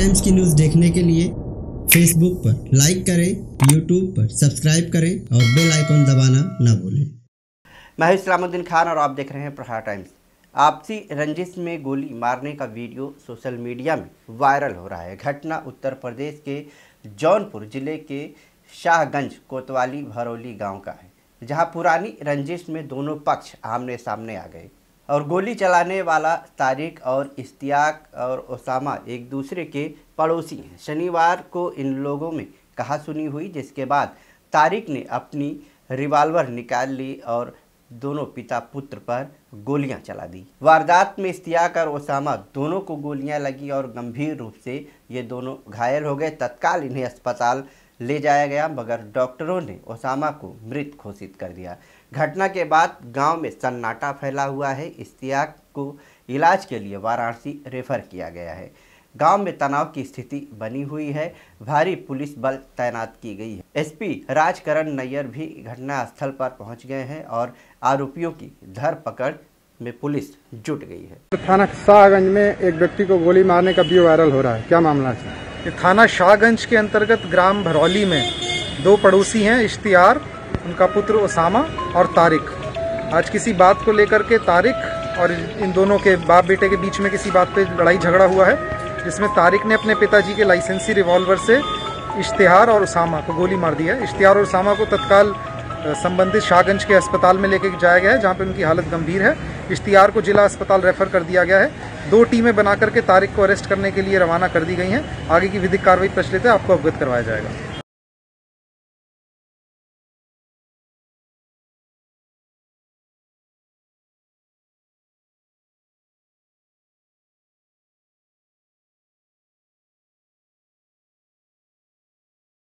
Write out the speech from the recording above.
Times की news देखने के लिए फेसबुक पर लाइक करें यूट्यूब पर सब्सक्राइब करें और बेल आइकॉन दबाना ना भूलें। मैं इस्लामुद्दीन खान और आप देख रहे हैं प्रहार टाइम्स। आपसी रंजिश में गोली मारने का वीडियो सोशल मीडिया में वायरल हो रहा है। घटना उत्तर प्रदेश के जौनपुर ज़िले के शाहगंज, कोतवाली, भरौली गाँव का है, जहाँ पुरानी रंजिश में दोनों पक्ष आमने सामने आ गए। और गोली चलाने वाला तारिक और इश्तियाक और ओसामा एक दूसरे के पड़ोसी हैं। शनिवार को इन लोगों में कहा सुनी हुई, जिसके बाद तारिक ने अपनी रिवाल्वर निकाल ली और दोनों पिता पुत्र पर गोलियाँ चला दी। वारदात में इश्तियाक और ओसामा दोनों को गोलियाँ लगी और गंभीर रूप से ये दोनों घायल हो गए। तत्काल इन्हें अस्पताल ले जाया गया मगर डॉक्टरों ने ओसामा को मृत घोषित कर दिया। घटना के बाद गाँव में सन्नाटा फैला हुआ है। इश्तियाक को इलाज के लिए वाराणसी रेफर किया गया है। गाँव में तनाव की स्थिति बनी हुई है। भारी पुलिस बल तैनात की गई है। एसपी राजकरण नैयर भी घटनास्थल पर पहुँच गए हैं और आरोपियों की धरपकड़ में पुलिस जुट गई है। थाना शाहगंज में एक व्यक्ति को गोली मारने का वीडियो वायरल हो रहा है। क्या मामला है? थाना शाहगंज के अंतर्गत ग्राम भरौली में दो पड़ोसी हैं, इश्तियार, उनका पुत्र ओसामा और तारिक। आज किसी बात को लेकर के तारिक और इन दोनों के बाप बेटे के बीच में किसी बात पे लड़ाई झगड़ा हुआ है, जिसमें तारिक ने अपने पिताजी के लाइसेंसी रिवॉल्वर से इश्तिहार और उसामा को गोली मार दिया इश्तिहार और उसामा को तत्काल संबंधित शाहगंज के अस्पताल में लेके जाया गया है, जहाँ पे उनकी हालत गंभीर है। इश्तियार को जिला अस्पताल रेफर कर दिया गया है। दो टीमें बनाकर के तारिक को अरेस्ट करने के लिए रवाना कर दी गई हैं। आगे की विधिक कार्रवाई प्रचलित है आपको अवगत करवाया जाएगा।